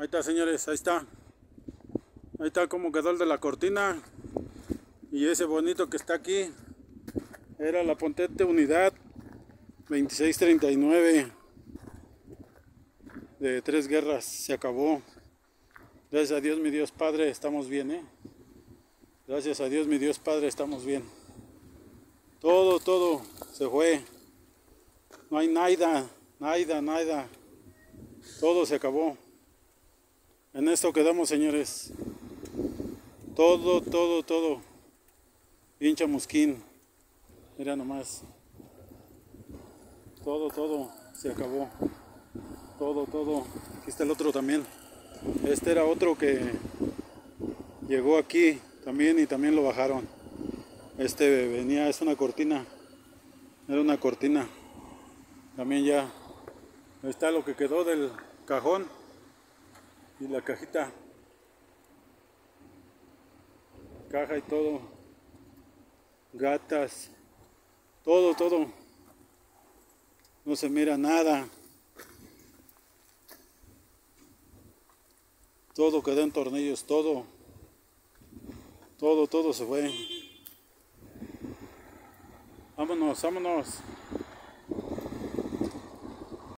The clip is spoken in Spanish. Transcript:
Ahí está, señores, ahí está. Ahí está como quedó el de la cortina. Y ese bonito que está aquí era la potente unidad 2639 de tres guerras. Se acabó. Gracias a Dios, mi Dios Padre, estamos bien, ¿eh? Gracias a Dios, mi Dios Padre, estamos bien. Todo, todo se fue. No hay nada, nada, nada. Todo se acabó. En esto quedamos, señores. Todo, todo, todo. Bien chamusquín. Mira nomás. Todo, todo se acabó. Todo, todo. Aquí está el otro también. Este era otro que llegó aquí también y también lo bajaron. Este venía, es una cortina. Era una cortina. También ya está lo que quedó del cajón y la cajita. Caja y todo. Gatas. Todo, todo. No se mira nada. Todo quedó en tornillos, todo. Todo, todo se fue. Vámonos, vámonos.